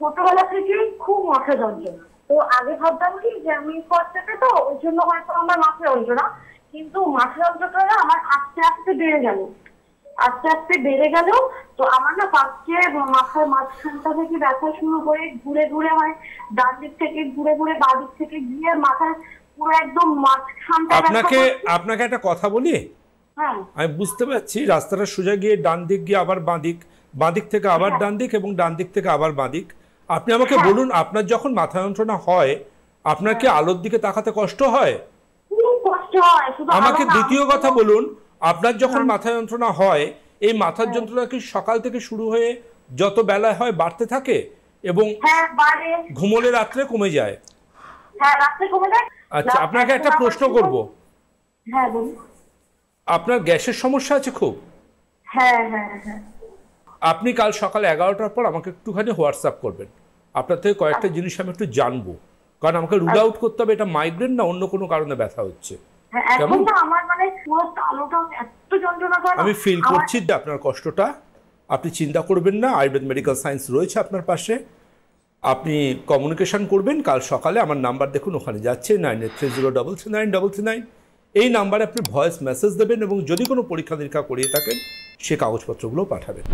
ছোটবেলা থেকেই খুব মাথা যন্ত্রণা। তো আগে ভাবতাম কি যে আমি কষ্টে তো ওই জন্য হয়তো আমার মাথা যন্ত্রণা কিন্তু মাথা যন্ত্রণাটা আমার আস্তে আস্তে বেড়ে গেল। আস্তে আস্তে বেড়ে গেল তো আমার না ফার্স্টে মাথার মাঝখানটা থেকে ব্যথা শুরু করে ঘুরে ঘুরে হয় ডান দিক থেকে ঘুরে ঘুরে বাঁ দিক থেকে গিয়ে মাথার পুরো একদম মাঝখানটা আপনাকে আপনাকে একটা কথা বলি? হ্যাঁ। আমি বুঝতে পারছি রাস্তাটা সোজা গিয়ে ডান দিক গিয়ে আবার বাঁ দিক বাঁ দিক থেকে আবার ডান দিক এবং ডান দিক থেকে আবার বাঁ দিক। আপনি আমাকে বলুন আপনার যখন মাথা যন্ত্রণা হয় আপনার কি আলোর দিকে তাকাতে কষ্ট হয়? হয় আমাকে দ্বিতীয় কথা বলুন আপনার যখন মাথা যন্ত্রণা হয় এই মাথার যন্ত্রণা কি সকাল থেকে শুরু হয়ে যত বেলা হয় বাড়তে থাকে? এবং হ্যাঁ ঘুমোলে রাত্রে কমে যায়? হ্যাঁ আচ্ছা আপনাকে একটা প্রশ্ন করব। হ্যাঁ আপনার গ্যাসের সমস্যা আছে খুব? হ্যাঁ হ্যাঁ হ্যাঁ। আপনি কাল সকাল এগারোটার পর আমাকে একটুখানি হোয়াটসঅ্যাপ করবেন। আপনার থেকে কয়েকটা জিনিস আমি একটু জানব। কারণ আমাকে রুল আউট করতে হবে এটা মাইগ্রেন না অন্য কোনো কারণে ব্যথা হচ্ছে? হ্যাঁ, মানে আমি ফিল করছি আপনার কষ্টটা আপনি চিন্তা করবেন না আয়ুর্বেদ মেডিকেল সায়েন্স রয়েছে আপনার পাশে। আপনি কমিউনিকেশন করবেন কাল সকালে আমার নাম্বার দেখুন ওখানে যাচ্ছে nine eight three zero double three nine double three nine এই নাম্বারে আপনি ভয়েস মেসেজ দেবেন এবং যদি কোনো পরীক্ষা নিরীক্ষা করিয়ে থাকেন সে কাগজপত্রগুলো পাঠাবেন।